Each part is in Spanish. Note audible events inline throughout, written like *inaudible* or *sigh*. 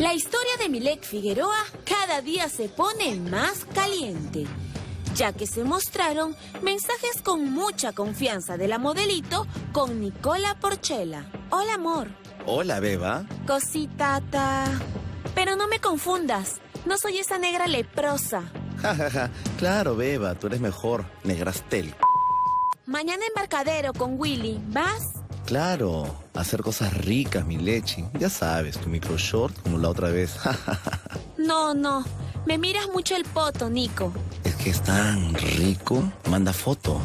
La historia de Milek Figueroa cada día se pone más caliente, ya que se mostraron mensajes con mucha confianza de la modelito con Nicola Porchela. Hola, amor. Hola, Beba. Cositata. Pero no me confundas, no soy esa negra leprosa. *laughs* Ja, ja, ja. Claro, Beba, tú eres mejor. Negrastel. Mañana embarcadero con Willy, ¿vas? Claro, hacer cosas ricas, mi leche. Ya sabes, tu micro short como la otra vez. *laughs* No, no, me miras mucho el poto, Nico. es que es tan rico. Manda foto.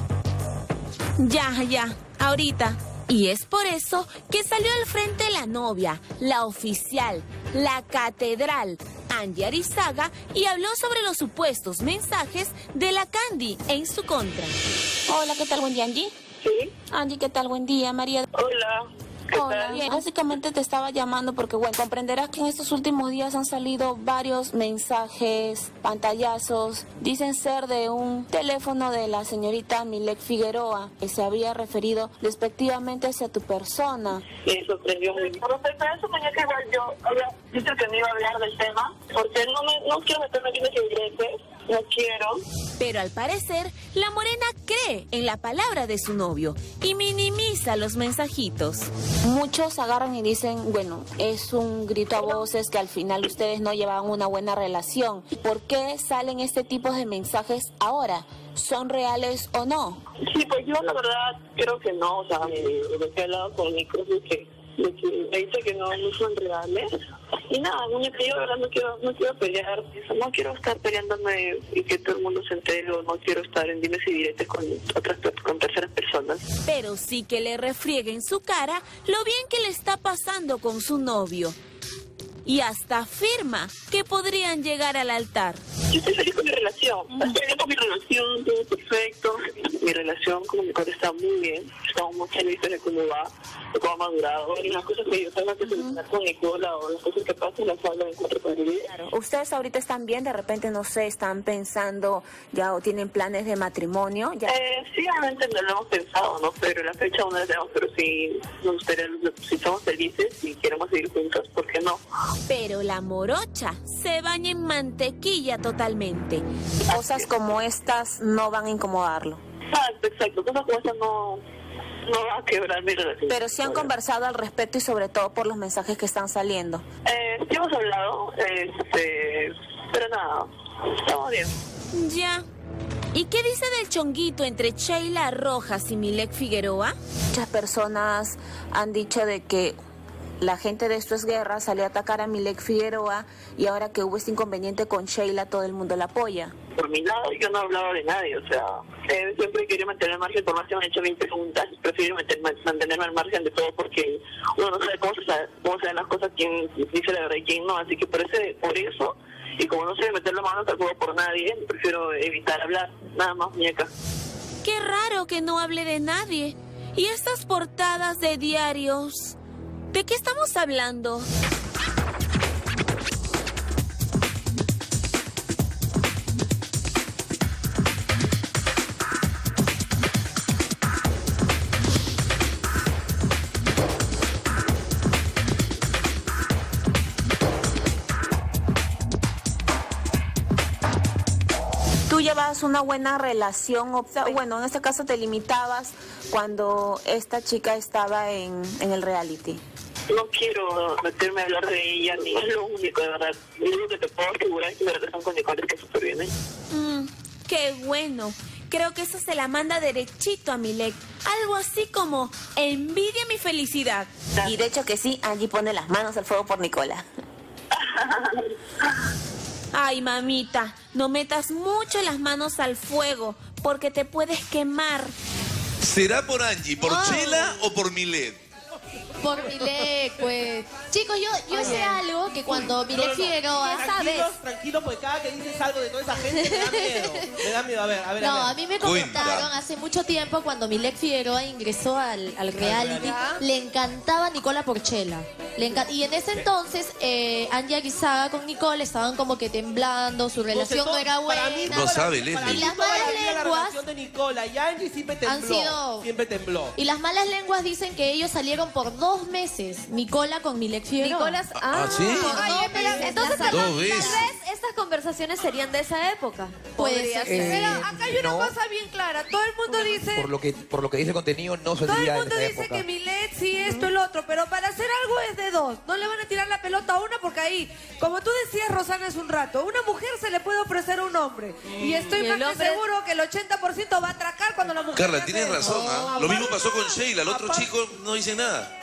Ya, ya, ahorita. Y es por eso que salió al frente la novia, la oficial, la catedral, Angie Arizaga, y habló sobre los supuestos mensajes de la Candy en su contra. Hola, ¿qué tal? Buen día, Angie. Sí, Angie, ¿qué tal? Buen día, María. hola. ¿Qué Hola, bien. Básicamente te estaba llamando porque, bueno, comprenderás que en estos últimos días han salido varios mensajes, pantallazos. Dicen ser de un teléfono de la señorita Milek Figueroa, que se había referido despectivamente hacia tu persona. Me sorprendió respecto a eso, tenía que igual yo había dicho que no iba a hablar del tema, porque no me, no quiero meterme aquí en ese directo, no quiero. Pero al parecer, la morena cree en la palabra de su novio y minimiza los mensajitos. Muchos agarran y dicen, bueno, es un grito a voces que al final ustedes no llevaban una buena relación. ¿Por qué salen este tipo de mensajes ahora? ¿Son reales o no? Sí, pues yo la verdad creo que no, o sea, eh, lo que he hablado con que, de que me dice que no, no son reales. Y nada, muñeca, yo verdad no quiero, no quiero pelear, no quiero estar peleándome y que todo el mundo se entere, o no quiero estar en dimes y diretes con otras con terceras personas. Pero sí que le refriegue en su cara lo bien que le está pasando con su novio. Y hasta afirma que podrían llegar al altar. Yo estoy feliz con mi relación. Estoy bien con mi relación, todo perfecto. Mi relación con mi padre está muy bien. Estamos muy felices de cómo va, de cómo ha madurado. Y las cosas que yo tengo que solucionar con Nicola o las cosas que pasan, las hablo en encuentro con él. Ustedes ahorita están bien, de repente no sé, están pensando ya o tienen planes de matrimonio. Ya. Eh, sí, obviamente no lo hemos pensado, ¿no? Pero la fecha aún no la tenemos, pero sí nos gustaría, si somos felices y queremos seguir juntos, ¿por qué no? Pero la morocha se baña en mantequilla totalmente. Cosas como estas no van a incomodarlo. Exacto, exacto. Cosas como no, no va a quebrar mi relación. Pero sí han conversado al respecto y sobre todo por los mensajes que están saliendo. Eh, sí hemos hablado, este, pero nada, estamos bien. Ya. ¿Y qué dice del chonguito entre Sheila Rojas y Milek Figueroa? Muchas personas han dicho de que la gente de Esto es Guerra salió a atacar a Milek Figueroa y ahora que hubo este inconveniente con Sheila, todo el mundo la apoya. Por mi lado, yo no he hablado de nadie, o sea, eh, siempre he querido mantener al margen, por más que me han hecho 20 preguntas, prefiero manten- man- mantenerme al margen de todo porque uno no sabe cómo se, sabe- cómo se dan las cosas, quién dice la verdad y quién no, así que por, ese, por eso, y como no sé meter la mano al fuego por nadie, prefiero evitar hablar, nada más, muñeca. Qué raro que no hable de nadie. ¿Y estas portadas de diarios? ¿De qué estamos hablando? Llevabas una buena relación, o bueno, en este caso te limitabas cuando esta chica estaba en el reality. No quiero meterme a hablar de ella, ni es lo único, de verdad. Lo único que te puedo asegurar es que mi relación con Nicole está súper bien, ¿eh? Mm, qué bueno. Creo que eso se la manda derechito a Milek. Algo así como envidia mi felicidad. Y de hecho que sí, Angie pone las manos al fuego por Nicola. Ay, mamita, no metas mucho las manos al fuego porque te puedes quemar. ¿Será por Angie, por Oh. Chela o por Milet? Por Milek, pues. Chicos, yo, yo sé algo que cuando Milek Figueroa, ¿sabes? Tranquilos, tranquilos, porque cada que dices algo de toda esa gente me da miedo. Me da miedo, a ver, a ver, No, a a ver. mí me Cuenta. comentaron hace mucho tiempo cuando Milek Figueroa ingresó al, al reality, le encantaba Nicola Porchela. Le enca- y en ese entonces, eh, Angie Aguizaga con Nicole estaban como que temblando, su relación no era buena. Para mí, No toda la- sabe, para Leslie. mí Y las malas La lenguas relación de Nicola y Angie siempre tembló. han sido- Siempre tembló. Y las malas lenguas dicen que ellos salieron por dos meses, Nicola con Milek Figueroa. Nicolás, ah, ¿Ah, sí? Por Ay, dos espérame, Entonces, tal, Dos veces. vez estas conversaciones serían de esa época. Puede Podría ser. ser. Pero acá hay una no. cosa bien clara. Todo el mundo dice... Por lo que, por lo que dice el contenido, no se Todo el en mundo esa dice época. que Milet sí, esto, el otro, pero para hacer algo es de dos. No le van a tirar la pelota a una porque ahí, como tú decías, Rosana, hace un rato, una mujer se le puede ofrecer a un hombre. Y estoy Y más que hombre- seguro que el 80% va a atracar cuando la mujer... Carla, tienes eso. razón, ¿ah? Lo mismo pasó con Sheila, el otro chico no dice nada.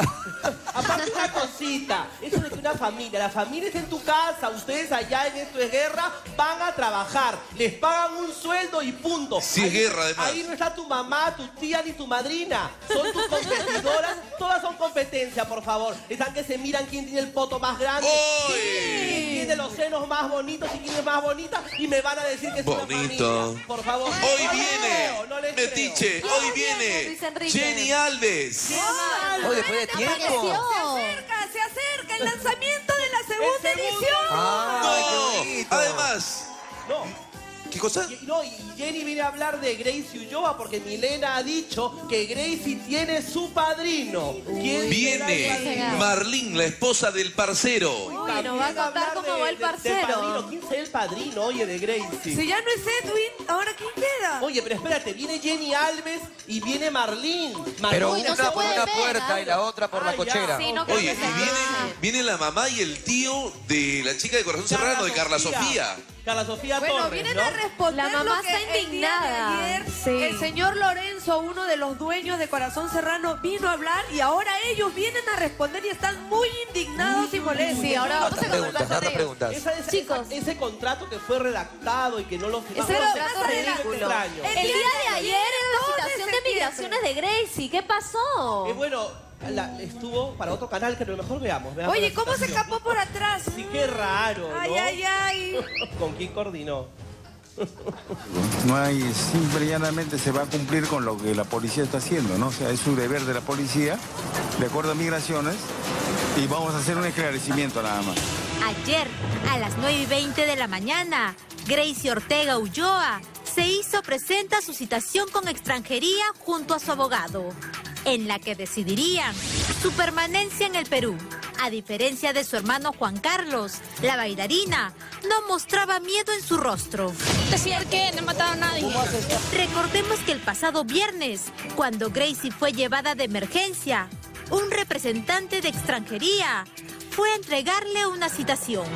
Aparte una cosita, eso de que una familia, la familia está en tu casa, ustedes allá en esto es guerra, van a trabajar, les pagan un sueldo y punto. Sí, es guerra, además. Ahí no está tu mamá, tu tía ni tu madrina, son tus competidoras, todas son competencia, por favor. Están que se miran quién tiene el poto más grande, ¡Oy! quién tiene los senos más bonitos y quién es más bonita y me van a decir que es una Bonito. familia. Por favor. Hoy No viene, creo, no. Metiche, hoy viene. Jenny Alves. Oh, después de tiempo. Se acerca, se acerca el lanzamiento de la segunda edición. Ah, qué bonito. además, No. ¿Qué cosa? Y- No, y Jenny viene a hablar de Gracie Ulloa porque Milena ha dicho que Gracie tiene su padrino. ¿Quién será el Viene padrino? Marlene, la esposa del parcero. Uy, nos va a contar cómo va el de- de- del parcero. padrino. ¿Quién será el padrino, oye, de Gracie? Si ya no es Edwin, ¿ahora quién queda? Oye, pero espérate, viene Jenny Alves y viene Marlene. Pero una no por una ver, puerta y la otra por la Ah, ya. cochera. Sí, no creo Oye, que y viene, viene la mamá y el tío de la chica de Corazón Serrano, de Carla Sofía. Carla Sofía Bueno, Torres, vienen ¿no? a responder La mamá lo que está el día de indignada. ayer Sí. el señor Lorenzo, uno de los dueños de Corazón Serrano, vino a hablar y ahora ellos vienen a responder y están muy indignados y molestos. Sí, ahora vamos a conversar preguntas. Esa- esa- Chicos. esa- ese contrato que fue redactado y que no lo firmamos. Ese contrato ridículo. extraño. El día de ayer era la 2 de citación de migraciones de Gracie. ¿Qué pasó? Eh, bueno, la- estuvo para otro canal que a lo mejor veamos. veamos Oye, ¿cómo se escapó por atrás? Sí, qué raro, ¿no? Ay, ay, ay. ¿Con quién coordinó? No hay, simple y llanamente se va a cumplir con lo que la policía está haciendo, ¿no? O sea, es su deber de la policía, de acuerdo a migraciones, y vamos a hacer un esclarecimiento nada más. Ayer, a las 9 y 20 de la mañana, Gracie Ortega Ulloa se hizo presente a su citación con extranjería junto a su abogado, en la que decidirían su permanencia en el Perú. A diferencia de su hermano Juan Carlos, la bailarina no mostraba miedo en su rostro. Decir que no he matado a nadie. Recordemos que el pasado viernes, cuando Gracie fue llevada de emergencia, un representante de extranjería fue a entregarle una citación.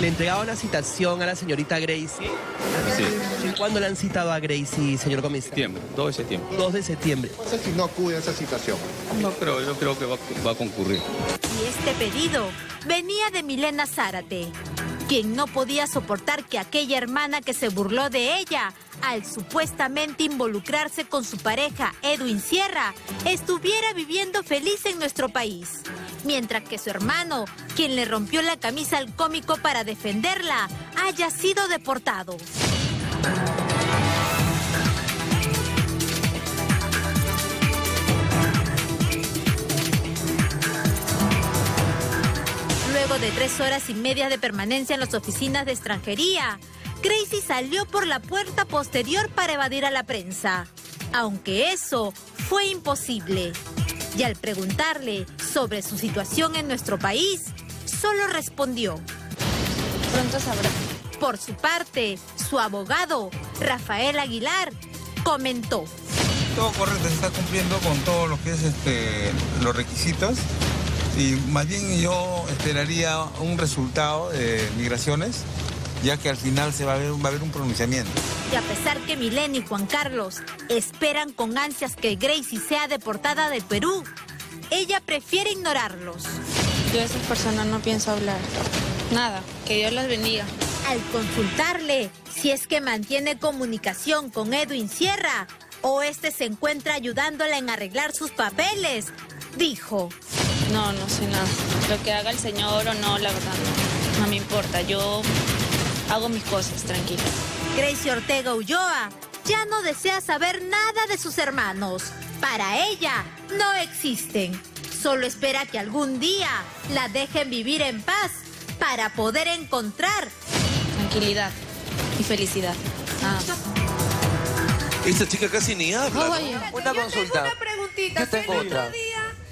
Le entregaba una citación a la señorita Gracie. Sí. ¿Cuándo le han citado a Gracie, señor comisario? Septiembre, 2 de septiembre. 2 de septiembre. No sé si no acude a esa situación. No creo, yo creo que va, va a concurrir. Y este pedido venía de Milena Zárate, quien no podía soportar que aquella hermana que se burló de ella al supuestamente involucrarse con su pareja Edwin Sierra estuviera viviendo feliz en nuestro país. Mientras que su hermano, quien le rompió la camisa al cómico para defenderla, haya sido deportado. Luego de tres horas y media de permanencia en las oficinas de extranjería, Gracie salió por la puerta posterior para evadir a la prensa, aunque eso fue imposible. Y al preguntarle sobre su situación en nuestro país, solo respondió. Pronto sabrá. Por su parte, su abogado, Rafael Aguilar, comentó. Todo correcto, se está cumpliendo con todos los que es este, los requisitos y más bien yo esperaría un resultado de migraciones, ya que al final se va a ver, va a haber un pronunciamiento. Y a pesar que Milena y Juan Carlos esperan con ansias que Gracie sea deportada de Perú, ella prefiere ignorarlos. Yo de esas personas no pienso hablar. Nada. Que Dios las bendiga. Al consultarle si es que mantiene comunicación con Edwin Sierra o este se encuentra ayudándola en arreglar sus papeles, dijo. No, no sé nada. Lo que haga el Señor o no, la verdad, no, no me importa. Yo hago mis cosas, tranquila. Gracie Ortega Ulloa ya no desea saber nada de sus hermanos. Para ella no existen. Solo espera que algún día la dejen vivir en paz para poder encontrar Tranquilidad y felicidad. Más. Esta chica casi ni habla. ¿no? Oye, Una Yo consulta. tengo una preguntita. Yo tengo otra.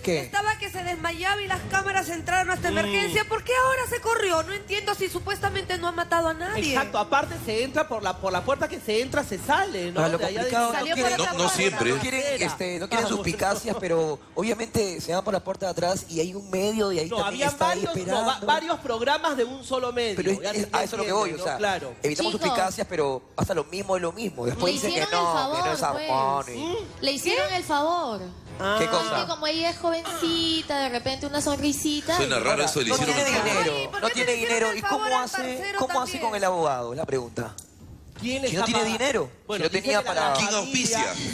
¿Qué? Estaba que se desmayaba y las cámaras entraron hasta Mm. emergencia. ¿Por qué ahora se corrió? No entiendo si supuestamente no ha matado a nadie. Exacto, aparte se entra por la por la puerta que se entra, se sale, ¿no? Lo De de- no quieren, otra puerta. no quieren, este, no quieren suspicacias, *laughs* pero obviamente se van por la puerta de atrás y hay un medio y ahí No, también había está varios, no, esperando. va- varios programas de un solo medio. Pero es- es- a eso es lo que voy, o entiendes, sea, ¿no? claro. evitamos Chicos. suspicacias, pero pasa lo mismo, es lo mismo. Después Le dicen que hicieron el no, favor, que no es pues. Armani. Le hicieron el favor. ¿Qué Es cosa? que como ella es jovencita, de repente una sonrisita. Suena raro eso, le No hicieron tiene favor. dinero, no tiene dinero. ¿Y cómo hace, cómo hace con el abogado? Es la pregunta. ¿Quién Si no tiene pagando? dinero, Bueno, si no dice tenía que la para... familia-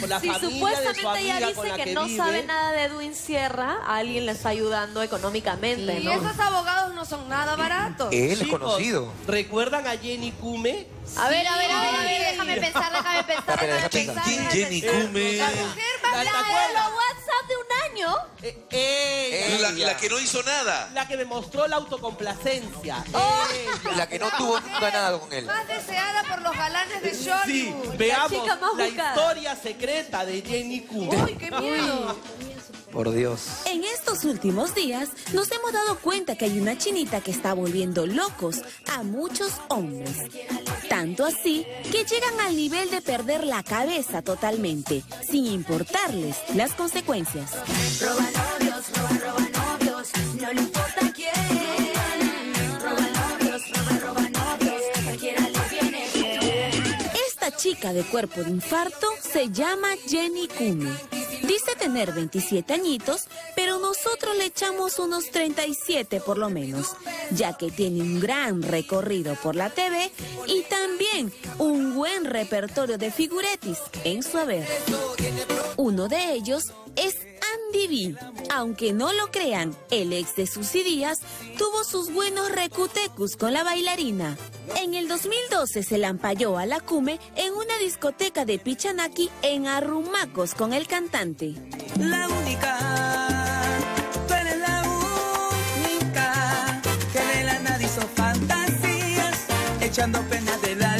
la Si familia de su supuestamente ella amiga dice la que, que no vive. sabe nada de Edwin Sierra, alguien le está ayudando económicamente, Y ¿no? esos abogados no son nada baratos. Él es Chicos, conocido. ¿Recuerdan a Jenny Kume? A ver, a ver, a ver, a ver, déjame pensar, déjame pensar, Espera, déjame deja ¿Quién, pensar. quién déjame Jenny pensar. Kume? La mujer más ¿La- te acuerdas? los WhatsApp de un año. Eh, La, ella. la que no hizo nada. La que me mostró la autocomplacencia. Oh. Ella. La que no tuvo nunca nada con él. Más deseada por los galanes de Sí, Hollywood. veamos chica más la historia secreta de Jenny Kume. Uy, qué miedo. Por Dios. En estos últimos días nos hemos dado cuenta que hay una chinita que está volviendo locos a muchos hombres. Tanto así que llegan al nivel de perder la cabeza totalmente, sin importarles las consecuencias. Roba novios, roba, roba novios, no le importa quién. Roba novios, roba, roba novios, cualquiera le viene bien. Esta chica de cuerpo de infarto se llama Jenny Kume. Dice tener 27 añitos, pero nosotros le echamos unos 37 por lo menos, ya que tiene un gran recorrido por la TV y también un buen repertorio de figuretis en su haber. Uno de ellos es Aunque no lo crean, el ex de Susy Díaz tuvo sus buenos recutecus con la bailarina. En el 2012 se lampalló a la Cume en una discoteca de Pichanaki en Arrumacos con el cantante. La única, la única que de la fantasías, echando penas alma mía.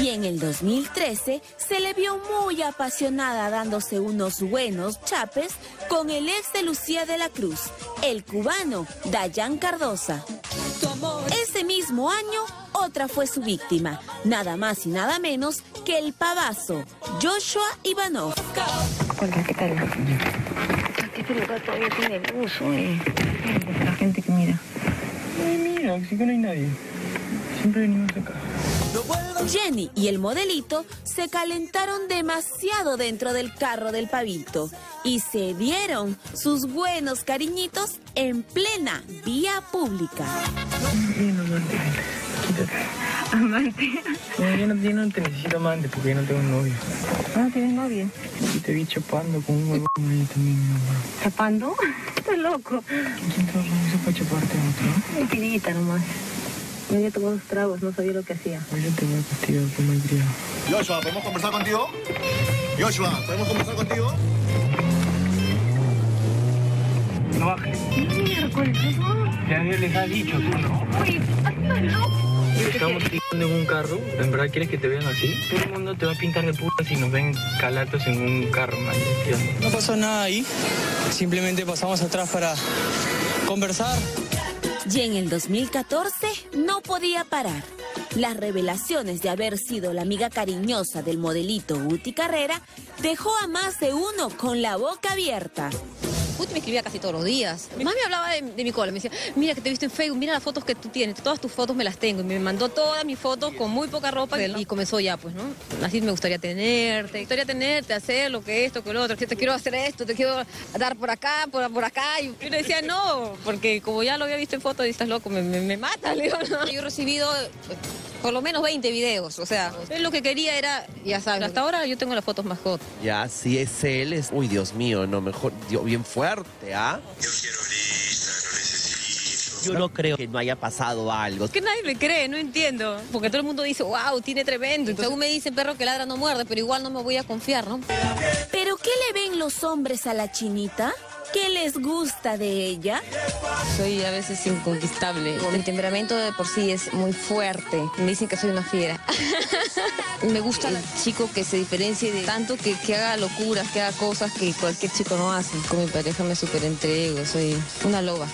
Y en el 2013 se le vio muy apasionada dándose unos buenos chapes con el ex de Lucía de la Cruz, el cubano Dayan Cardosa. Ese mismo año, otra fue su víctima, nada más y nada menos que el pavazo, Joshua Ivanov. Hola, ¿qué tal? Aquí este lugar todavía tiene luz, oye. La gente que mira. Ay, mira, sí que no hay nadie. Siempre venimos acá. Jenny y el modelito se calentaron demasiado dentro del carro del pavito y se dieron sus buenos cariñitos en plena vía pública. Bien, amante. Quítate. Amante. No, yo no, yo no te necesito amante porque yo no tengo novio. Ah, ¿tienes novia? Y te vi chapando con un huevón ahí también, mi amor. ¿Chapando? *laughs* Estás loco. ¿Quién te organizó para chaparte a otro? Mentidita nomás. Me había tomado unos tragos, no sabía lo que hacía. Hoy yo te voy a castigar por malcriado. Joshua, ¿podemos conversar contigo? Joshua, ¿podemos conversar contigo? No bajes. Miércoles, Ya Dios les ha dicho, tú no. Uy. Estamos tirando en un carro. ¿En verdad quieres que te vean así? Todo el mundo te va a pintar de puta si nos ven calatos en un carro, man. No pasó nada ahí. Simplemente pasamos atrás para conversar. Y en el 2014 no podía parar. Las revelaciones de haber sido la amiga cariñosa del modelito Uti Carrera dejó a más de uno con la boca abierta. Me escribía casi todos los días. Más me hablaba de, mi cola. Me decía, mira que te he visto en Facebook, mira las fotos que tú tienes. Todas tus fotos me las tengo. Y me mandó todas mis fotos con muy poca ropa. Y comenzó ya, pues, ¿no? Así me gustaría tenerte. Me gustaría tenerte, hacer lo que esto, que lo otro. Te quiero hacer esto, te quiero dar por acá, por, por acá. Y yo le decía, no, porque como ya lo había visto en fotos, estás loco, me, me, me mata. No. Yo he recibido por lo menos 20 videos. O sea, él lo que quería era, ya sabes, hasta ahora yo tengo las fotos más hot. Ya, si es él, es... Uy, Dios mío, no, mejor... Dios, bien fuerte, ¿ah? Yo no creo que no haya pasado algo. Es que nadie me cree, no entiendo. Porque todo el mundo dice, wow, tiene tremendo. Según me dicen, perro que ladra no muerde, pero igual no me voy a confiar, ¿no? ¿Pero qué le ven los hombres a la chinita? ¿Qué les gusta de ella? Soy a veces inconquistable. Mi temperamento de por sí es muy fuerte. Me dicen que soy una fiera. *laughs* me gusta el chico que se diferencie de tanto que, que haga locuras, que haga cosas que cualquier chico no hace. Con mi pareja me super entrego, soy una loba.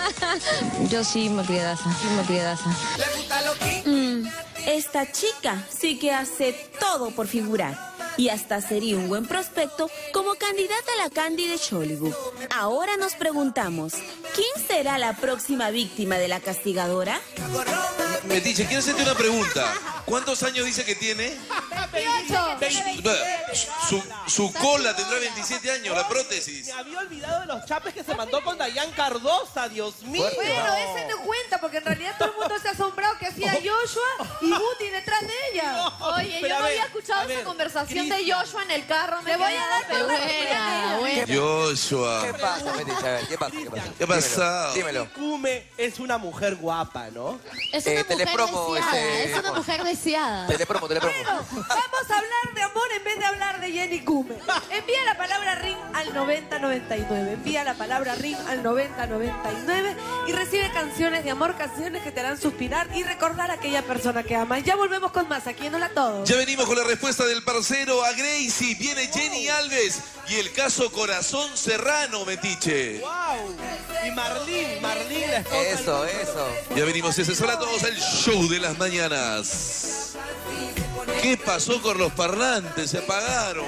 *laughs* Yo sí, malcriadaza, sí, malcriadaza. Mm, esta chica sí que hace todo por figurar. Y hasta sería un buen prospecto como candidata a la Candy de Hollywood. Ahora nos preguntamos, ¿quién será la próxima víctima de la castigadora? Metiche, quiero hacerte una pregunta. ¿Cuántos años dice que tiene? 28. Su, su cola tendrá 27 años, la prótesis. Me había olvidado de los chapes que se mandó con Dayan Cardosa, Dios mío. Bueno, ese no cuenta porque en realidad todo el mundo se ha asombrado que hacía Joshua y Guti detrás de ella. Oye, yo no había escuchado esa conversación de. Joshua en el carro. Me voy a dar buena. Joshua. ¿Qué pasa, Metiche? A ver, ¿qué pasa? ¿Qué pasa? ¿Qué ha pasado? Dímelo. Kume es una mujer guapa, ¿no? Es Eh, una mujer telepromo, deseada, este, es una mujer deseada. Telepromo, telepromo. Bueno, vamos a hablar de amor en vez de hablar de Jenny Kume. Envía la palabra ring al 9099. Envía la palabra ring al 9099 y recibe canciones de amor, canciones que te harán suspirar y recordar a aquella persona que amas. Ya volvemos con más aquí en Hola Todo. Ya venimos con la respuesta del parcero a Gracie. Viene Jenny Alves y el caso Corazón Serrano, Metiche. ¡Wow! Y Marlene, Marlene, la esposa. Eso, eso. Ya venimos, es Hola a todos, el show de las mañanas. ¿Qué pasó con los parlantes? Se apagaron.